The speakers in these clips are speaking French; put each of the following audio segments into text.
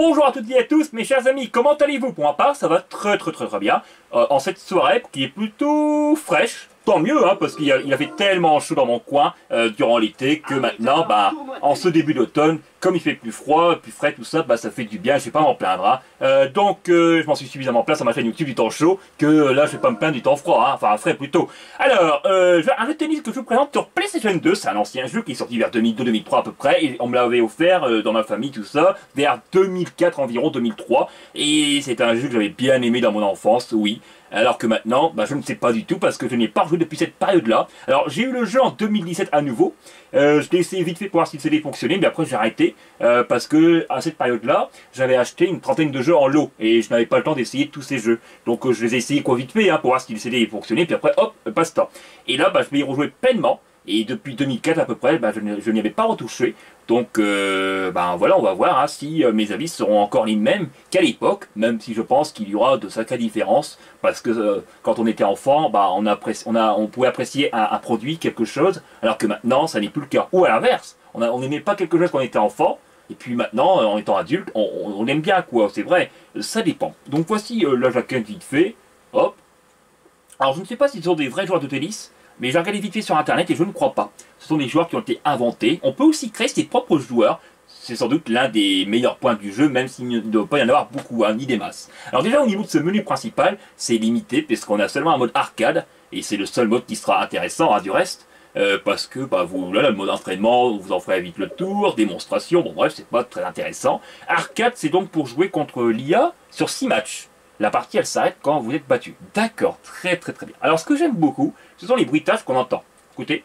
Bonjour à toutes et à tous, mes chers amis, comment allez-vous? Pour ma part, ça va très très très très bien. Euh, en cette soirée qui est plutôt fraîche, tant mieux, hein, parce qu'il a, a fait tellement chaud dans mon coin euh, durant l'été que maintenant, bah, en ce début d'automne, comme il fait plus froid, plus frais, tout ça, bah, ça fait du bien, je vais pas m'en plaindre. Hein. Euh, donc, euh, je m'en suis suffisamment plein sur ma chaîne YouTube du temps chaud que là, je vais pas me plaindre du temps froid, hein, enfin frais plutôt. Alors, un jeu de tennis que je vous présente sur PlayStation 2, c'est un ancien jeu qui est sorti vers 2002-2003 à peu près, et on me l'avait offert euh, dans ma famille, tout ça, vers 2004 environ, 2003, et c'est un jeu que j'avais bien aimé dans mon enfance, oui. Alors que maintenant, bah, je ne sais pas du tout parce que je n'ai pas rejoué depuis cette période-là. Alors j'ai eu le jeu en 2017 à nouveau. Euh, je l'ai essayé vite fait pour voir si le CD fonctionnait, mais après j'ai arrêté euh, parce que à cette période-là, j'avais acheté une trentaine de jeux en lot et je n'avais pas le temps d'essayer tous ces jeux. Donc euh, je les ai essayés quoi vite fait hein, pour voir si le CD fonctionnait, puis après hop, passe-temps. Et là, bah, je vais y rejouer pleinement. Et depuis 2004 à peu près, bah, je, n'y avais pas retouché. Donc, euh, ben voilà, on va voir hein, si euh, mes avis seront encore les mêmes qu'à l'époque, même si je pense qu'il y aura de sacrées différences, parce que euh, quand on était enfant, bah, on, a, pouvait apprécier un, produit, quelque chose, alors que maintenant, ça n'est plus le cas. Ou à l'inverse, on n'aimait pas quelque chose quand on était enfant, et puis maintenant, en étant adulte, on, aime bien quoi, c'est vrai, ça dépend. Donc voici euh, la jaquette vite fait, hop. Alors je ne sais pas si ce sont des vrais joueurs de tennis, mais j'ai regardé vite fait sur internet et je ne crois pas. Ce sont des joueurs qui ont été inventés. On peut aussi créer ses propres joueurs. C'est sans doute l'un des meilleurs points du jeu, même s'il ne doit pas y en avoir beaucoup, hein, ni des masses. Alors déjà au niveau de ce menu principal, c'est limité puisqu'on a seulement un mode arcade, et c'est le seul mode qui sera intéressant hein, du reste. euh, parce que bah, vous, là, le mode entraînement, vous en ferez vite le tour, démonstration, bon bref, c'est pas très intéressant. Arcade, c'est donc pour jouer contre l'IA sur 6 matchs. La partie, elle s'arrête quand vous êtes battu. D'accord, très très très bien. Alors ce que j'aime beaucoup, ce sont les bruitages qu'on entend. Écoutez.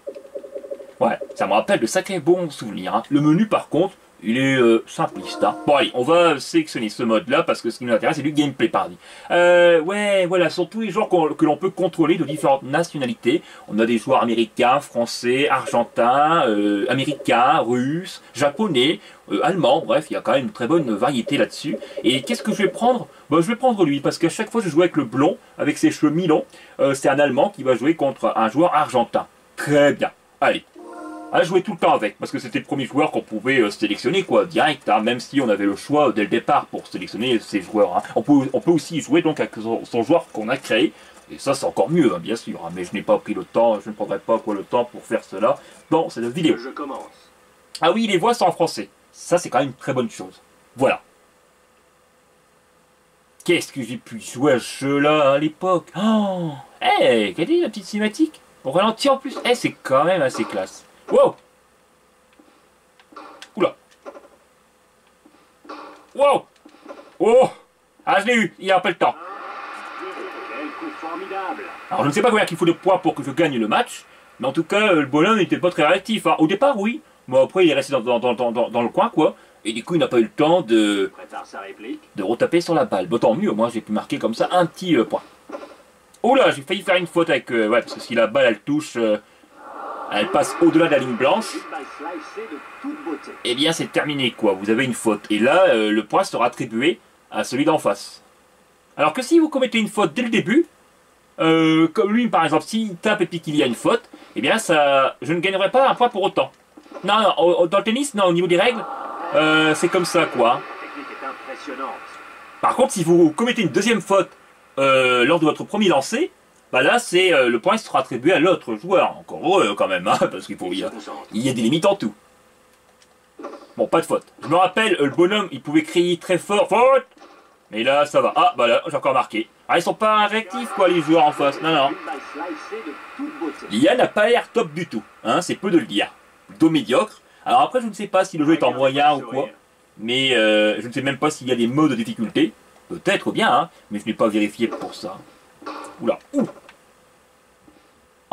Ouais, ça me rappelle de sacrés bons souvenirs. hein. Le menu, par contre, il est euh, simpliste. hein. Bon, allez, on va sélectionner ce mode-là parce que ce qui nous intéresse, c'est du gameplay, pardi. Euh, ouais, voilà, sont tous les joueurs que l'on peut contrôler de différentes nationalités. On a des joueurs américains, français, argentins, euh, américains, russes, japonais, euh, allemands. Bref, il y a quand même une très bonne variété là-dessus. Et qu'est-ce que je vais prendre? Bah, Je vais prendre lui parce qu'à chaque fois, je joue avec le blond, avec ses cheveux mi-longs. Euh, c'est un Allemand qui va jouer contre un joueur argentin. Très bien. Allez, à jouer tout le temps avec, parce que c'était le premier joueur qu'on pouvait euh, sélectionner, quoi, direct, hein, même si on avait le choix dès le départ pour sélectionner ces joueurs. hein. On, peut, on peut aussi jouer donc avec son, son joueur qu'on a créé, et ça c'est encore mieux, hein, bien sûr, mais je n'ai pas pris le temps, je ne prendrai pas quoi le temps pour faire cela dans cette vidéo. Je commence. Ah oui, les voix sont en français, ça c'est quand même une très bonne chose. Voilà. Qu'est-ce que j'ai pu jouer à ce jeu-là à l'époque? Oh Hey, quelle est la petite cinématique Au ralenti en plus, eh, c'est quand même assez classe. Wow Oula Wow Oh Ah, je l'ai eu, il n'y a pas le temps. Alors, je ne sais pas combien il faut de points pour que je gagne le match, mais en tout cas, euh, le bonhomme n'était pas très réactif. hein. Au départ, oui, mais après, il est resté dans, le coin, quoi. Et du coup, il n'a pas eu le temps de, de retaper sur la balle. Bon, tant mieux, moi, j'ai pu marquer comme ça un petit euh, point. Oh là, j'ai failli faire une faute avec... euh, ouais, parce que si la balle, elle touche... elle passe au-delà de la ligne blanche, eh bien c'est terminé quoi, vous avez une faute. Et là, euh, le point sera attribué à celui d'en face. Alors que si vous commettez une faute dès le début, euh, comme lui par exemple, s'il tape et puis qu'il y a une faute, eh bien ça, je ne gagnerai pas un point pour autant. Non, non, dans le tennis, non, au niveau des règles, euh, c'est comme ça quoi. Par contre, si vous commettez une deuxième faute lors de votre premier lancer, bah là, c'est euh, le point sera attribué à l'autre joueur. Encore heureux quand même, hein, parce qu'il faut Il y a- il y a des limites en tout. Bon, pas de faute. Je me rappelle, le bonhomme, il pouvait crier très fort, faute Mais là, ça va. Ah, bah là, j'ai encore marqué. Ah, ils sont pas réactifs, quoi, les joueurs en face. Non, non. L'IA n'a pas l'air top du tout. Hein, c'est peu de le dire. Plutôt médiocre. Alors après, je ne sais pas si le jeu est en moyen ou quoi. Mais euh, je ne sais même pas s'il y a des modes de difficulté. Peut-être bien, hein, mais je n'ai pas vérifié pour ça. Oula, ouh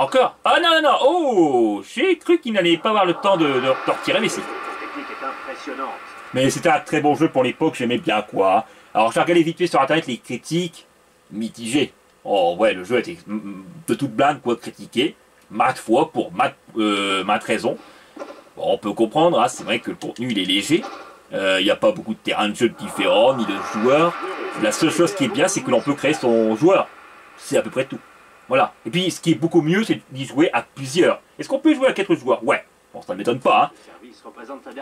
Encore Ah non, non, non Oh J'ai cru qu'il n'allait pas avoir le temps de, de, retirer, mais si. La technique est impressionnante. Mais c'était un très bon jeu pour l'époque, j'aimais bien quoi. Alors j'ai regardé vite fait sur internet les critiques mitigées. Oh ouais, le jeu était de toute blinde quoi critiqué, maintes fois pour maintes, euh. Bon, on peut comprendre, hein, c'est vrai que le contenu il est léger. Euh, Il n'y a pas beaucoup de terrains de jeu différents, ni de joueurs. La seule chose qui est bien, c'est que l'on peut créer son joueur. C'est à peu près tout. Voilà. Et puis ce qui est beaucoup mieux, c'est d'y jouer à plusieurs. Est-ce qu'on peut jouer à quatre joueurs? Ouais. Bon, ça ne m'étonne pas, hein.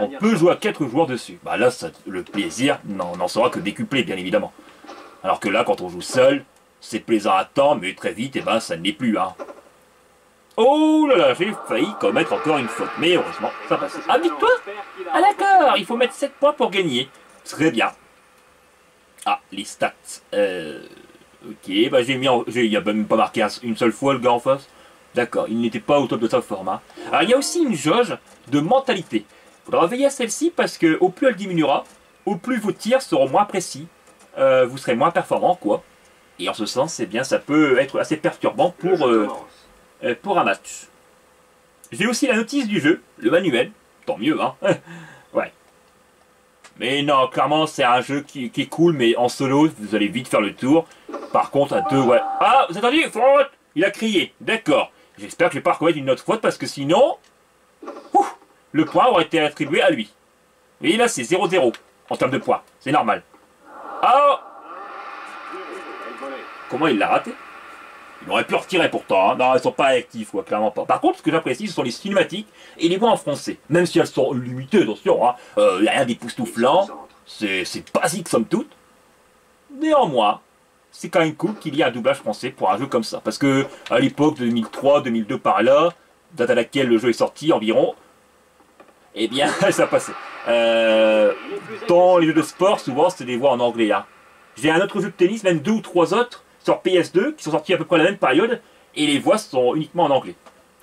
On peut jouer à 4 joueurs dessus. Bah là, le plaisir n'en sera que décuplé, bien évidemment. Alors que là, quand on joue seul, c'est plaisant à temps, mais très vite, et ben, ça ne l'est plus. Hein. Oh là là, j'ai failli commettre encore une faute. Mais heureusement, ça passe. Ah, victoire Ah d'accord, il faut mettre 7 points pour gagner. Très bien. Ah, les stats. Euh, ok, bah j'ai mis en... j'ai- Il a même pas marqué un- une seule fois le gars en face. D'accord, il n'était pas au top de sa forme. hein. Alors il y a aussi une jauge de mentalité. Il faudra veiller à celle-ci parce que au plus elle diminuera, au plus vos tirs seront moins précis. Euh, vous serez moins performant, quoi. Et en ce sens, c'est bien, ça peut être assez perturbant pour, euh, euh, pour un match. J'ai aussi la notice du jeu, le manuel. Tant mieux, hein. ouais. Mais non, clairement, c'est un jeu qui, est cool, mais en solo, vous allez vite faire le tour. Par contre, à deux, ouais. Ah, vous entendu Faute Il a crié. D'accord. J'espère que je vais pas reconnaître une autre faute, parce que sinon... ouf, le point aurait été attribué à lui. Et là, c'est 0-0 en termes de points. C'est normal. Ah. Comment il l'a raté? Il aurait pu retirer pourtant. hein. Non, elles sont pas actives, quoi, clairement pas. Par contre, ce que j'apprécie, ce sont les cinématiques et les voix en français. Même si elles sont limitées, attention, hein. Euh, y a rien d'époustouflant. C'est basique, somme toute. Néanmoins, c'est quand même cool qu'il y ait un doublage français pour un jeu comme ça. Parce que, à l'époque de 2003, 2002 par là, date à laquelle le jeu est sorti environ, eh bien, ça passait. Euh, dans les jeux de sport, souvent, c'est des voix en anglais. hein. J'ai un autre jeu de tennis, même deux ou trois autres, sur PS2, qui sont sortis à peu près à la même période, et les voix sont uniquement en anglais.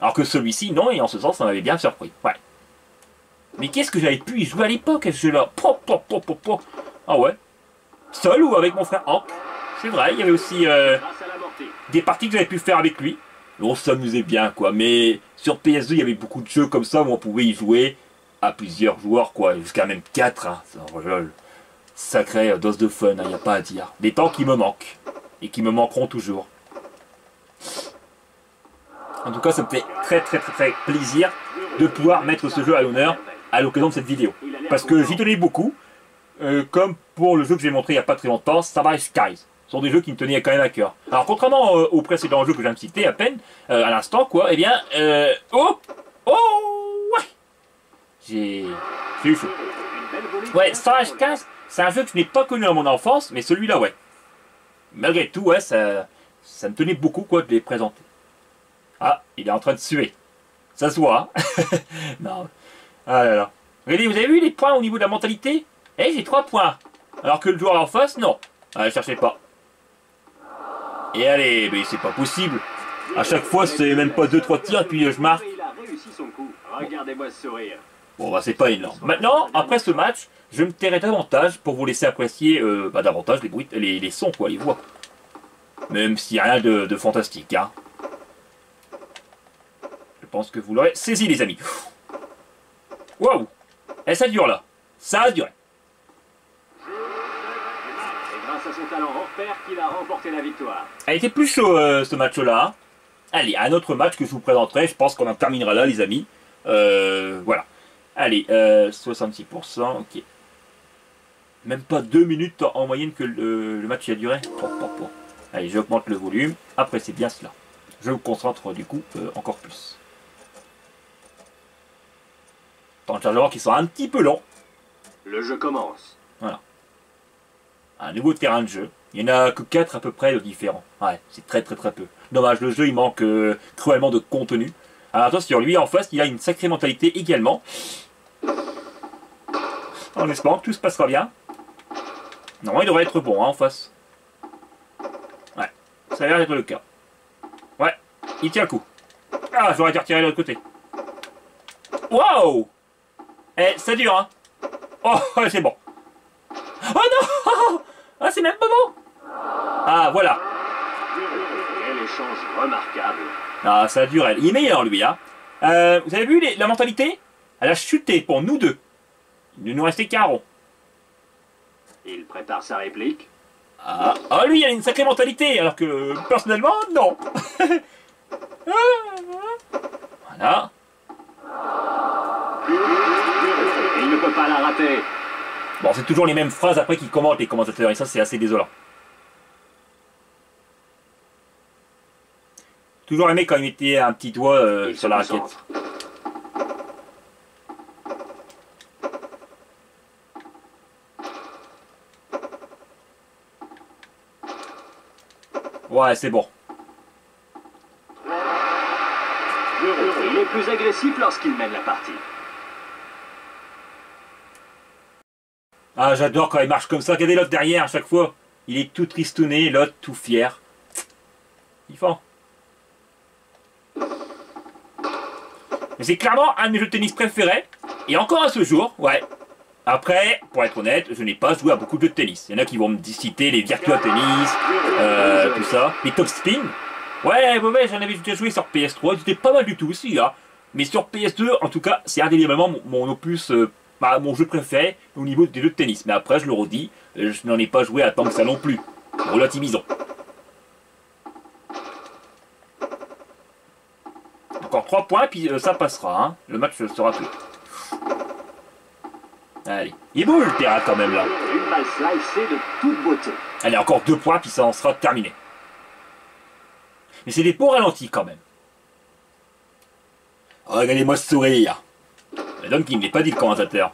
Alors que celui-ci, non, et en ce sens, ça m'avait bien surpris. Ouais. Mais qu'est-ce que j'avais pu y jouer à l'époque, à ce jeu-là? Ah ouais Seul ou avec mon frère Hank? C'est vrai, il y avait aussi euh, des parties que j'avais pu faire avec lui. On s'amusait bien, quoi. Mais sur PS2, il y avait beaucoup de jeux comme ça où on pouvait y jouer à plusieurs joueurs, quoi. Jusqu'à même 4. Hein. Oh. Sacré euh, dose de fun, il n'y a pas à dire. Des temps qui me manquent. Et qui me manqueront toujours. En tout cas, ça me fait très très très très plaisir de pouvoir mettre ce jeu à l'honneur à l'occasion de cette vidéo. Parce que j'y tenais beaucoup. Euh, comme pour le jeu que j'ai montré il n'y a pas très longtemps, Starry Skies. Ce sont des jeux qui me tenaient quand même à cœur. Alors contrairement euh, aux précédents jeux que viens de citer à peine, euh, à l'instant quoi, eh bien, oh, oh, ouais, j'ai, j'ai eu chaud. Ouais, Starry Skies, c'est un jeu que je n'ai pas connu dans mon enfance, mais celui-là ouais. Malgré tout, ouais, ça, ça me tenait beaucoup quoi de les présenter. Ah, il est en train de suer. Ça se voit. hein. non. Ah là là. Regardez, vous avez vu les points au niveau de la mentalité? Eh, j'ai 3 points. Alors que le joueur en face, non. Ah, cherchez pas. Et allez, mais c'est pas possible. À chaque fois, c'est même pas 2-3 tirs, puis euh, je marque. Il a réussi son coup. Regardez-moi ce sourire. Bon, bah, c'est pas énorme. Maintenant, après ce match, je me tairai davantage pour vous laisser apprécier euh, bah, davantage les, bruits, les, les sons, quoi, les voix. Même s'il n'y a rien de, de fantastique, hein. Je pense que vous l'aurez saisi, les amis. Waouh Et ça dure là. Ça a duré. Grâce à son talent hors pair qu'il a remporté la victoire. Elle était plus chaud euh, ce match-là. Allez, un autre match que je vous présenterai. Je pense qu'on en terminera là, les amis. Euh, voilà. Allez, euh, 66%, ok. Même pas deux minutes en moyenne que le, le match a duré. Allez, j'augmente le volume. Après, c'est bien cela. Je me concentre du coup euh, encore plus. Temps de chargement qui sont un petit peu longs. Le jeu commence. un nouveau terrain de jeu. Il n'y en a que 4 à peu près de différents. Ouais, c'est très très très peu. Dommage, le jeu il manque euh, cruellement de contenu. Alors attention, lui en face, il a une sacrée mentalité également. En espérant que tout se passera bien. Non, il devrait être bon hein, en face. Ouais, ça a l'air d'être le cas. Ouais, il tient le coup. Ah, j'aurais dû retirer de l'autre côté. Waouh Eh, ça dure, hein Oh, c'est bon. Oh non Ah, c'est même pas bon Ah, voilà. Échange remarquable. Ah, ça dure. Il est meilleur, lui, hein. Euh, vous avez vu les- la mentalité? Elle a chuté pour nous deux. Il ne nous restait qu'un rond. Il prépare sa réplique. Ah, ah, lui, il a une sacrée mentalité, alors que, personnellement, non. voilà. Il ne peut pas la rater. Bon, c'est toujours les mêmes phrases après qu'ils commentent, les commentateurs, et ça, c'est assez désolant. Toujours aimé quand il mettait un petit doigt euh, sur la raquette. Ouais, c'est bon. Il est plus agressif lorsqu'il mène la partie. Ah, j'adore quand il marche comme ça. Regardez l'autre derrière à chaque fois. Il est tout tristouné, l'autre tout fier. Il fend. C'est clairement un de mes jeux de tennis préférés. Et encore à ce jour, ouais. Après, pour être honnête, je n'ai pas joué à beaucoup de jeux de tennis. Il y en a qui vont me citer les Virtua Tennis, euh, tout ça. Les Top Spin. Ouais, ouais, j'en avais déjà joué sur PS3. C'était pas mal du tout aussi, hein. Mais sur PS2, en tout cas, c'est indéniablement mon, mon opus, euh, bah, mon jeu préféré au niveau des jeux de tennis. Mais après, je le redis, euh, je n'en ai pas joué à tant que ça non plus. Relativisons. Encore 3 points, puis euh, ça passera. Hein. Le match sera tout. Allez. Il bouge le terrain quand même là. Une balle slicée de toute beauté. Allez, encore 2 points, puis ça en sera terminé. Mais c'est des beaux ralentis quand même. Regardez-moi ce sourire. Donc il ne l'est pas dit le commentateur.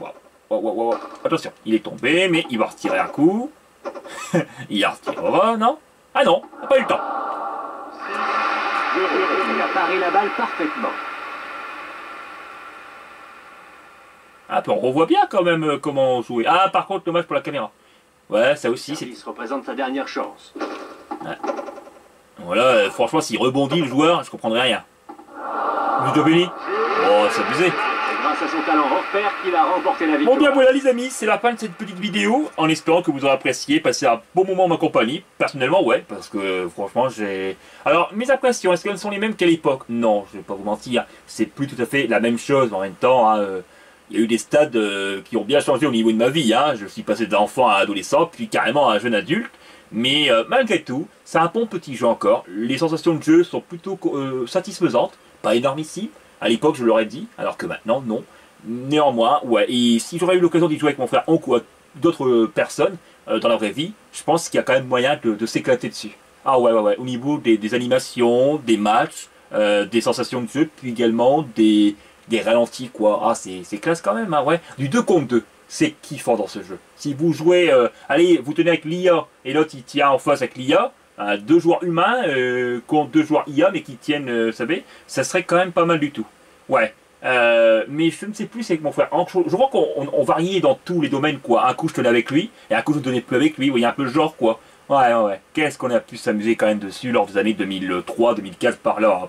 Wow. Wow, wow, wow. Attention, il est tombé, mais il va retirer un coup. il retirera, non? Ah non, pas eu le temps. La balle parfaitement. Ah, puis on revoit bien quand même euh, comment jouer. Ah, par contre, dommage pour la caméra. Ouais, ça aussi, c'est... Se représente sa dernière chance. Voilà, euh, franchement, s'il rebondit le joueur, je comprendrai rien. Ludo Belli Oh, c'est abusé. Grâce à son talent hors pair qu'il a remporté la Bon victoire. bien voilà les amis, c'est la fin de cette petite vidéo, en espérant que vous aurez apprécié, passé un bon moment en ma compagnie. Personnellement ouais, parce que franchement j'ai... Alors mes impressions, est-ce qu'elles sont les mêmes qu'à l'époque? Non, je vais pas vous mentir, c'est plus tout à fait la même chose en même temps. hein, euh, Il y a eu des stades euh, qui ont bien changé au niveau de ma vie. Hein. Je suis passé d'enfant à adolescent, puis carrément à un jeune adulte. Mais euh, malgré tout, c'est un bon petit jeu encore. Les sensations de jeu sont plutôt euh, satisfaisantes, pas énormissimes. À l'époque, je l'aurais dit, alors que maintenant, non. Néanmoins, ouais. Et si j'aurais eu l'occasion d'y jouer avec mon frère ou avec d'autres personnes euh, dans la vraie vie, je pense qu'il y a quand même moyen de, s'éclater dessus. Ah ouais, ouais, ouais. Au niveau des, animations, des matchs, euh, des sensations de jeu, puis également des, des ralentis, quoi. Ah, c'est classe quand même, hein, ouais. Du 2 contre 2. C'est kiffant dans ce jeu. Si vous jouez, euh, allez, vous tenez avec l'IA et l'autre il tient en face avec l'IA, euh, deux joueurs humains euh, contre deux joueurs IA mais qui tiennent, euh, ça serait quand même pas mal du tout. Ouais. Euh, mais je ne sais plus, c'est avec mon frère. Je, je vois qu'on on- on variait dans tous les domaines, quoi. Un coup je tenais avec lui, et un coup je ne tenais plus avec lui. Vous voyez un peu le genre, quoi. Ouais, ouais, ouais. Qu'est-ce qu'on a pu s'amuser quand même dessus lors des années 2003, 2004, par là.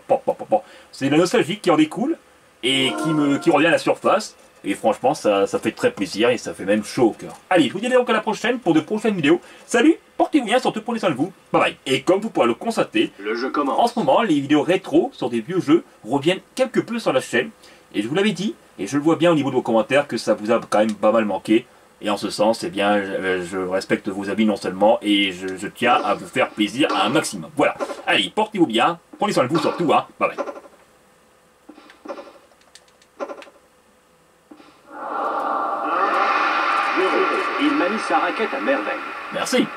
C'est la nostalgie qui en découle et qui, me, qui revient à la surface. Et franchement, ça, ça fait très plaisir et ça fait même chaud au cœur. Allez, je vous dis donc à la prochaine pour de prochaines vidéos. Salut, portez-vous bien, surtout prenez soin de vous. Bye bye. Et comme vous pourrez le constater, Le jeu en commence. ce moment, les vidéos rétro sur des vieux jeux reviennent quelque peu sur la chaîne. Et je vous l'avais dit, et je le vois bien au niveau de vos commentaires, que ça vous a quand même pas mal manqué. Et en ce sens, eh bien, je, je respecte vos avis non seulement, et je, je tiens à vous faire plaisir à un maximum. Voilà. Allez, portez-vous bien, prenez soin de vous surtout, hein. Bye bye. Il manie sa raquette à merveille. Merci.